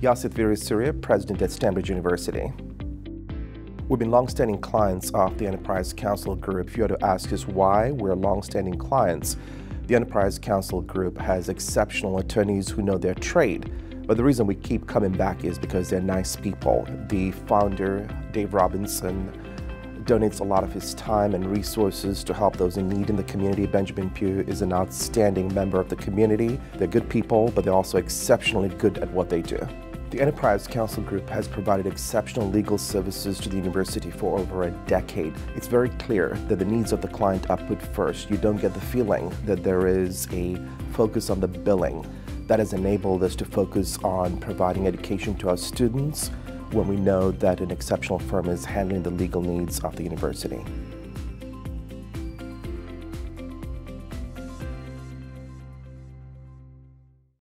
Yasith Weerasuriya, President at Stanbridge University. We've been long-standing clients of the Enterprise Counsel Group. If you were to ask us why we're long-standing clients, the Enterprise Counsel Group has exceptional attorneys who know their trade. But the reason we keep coming back is because they're nice people. The founder, Dave Robinson, donates a lot of his time and resources to help those in need in the community. Benjamin Pugh is an outstanding member of the community. They're good people, but they're also exceptionally good at what they do. The Enterprise Counsel Group has provided exceptional legal services to the university for over a decade. It's very clear that the needs of the client are put first. You don't get the feeling that there is a focus on the billing. That has enabled us to focus on providing education to our students when we know that an exceptional firm is handling the legal needs of the university.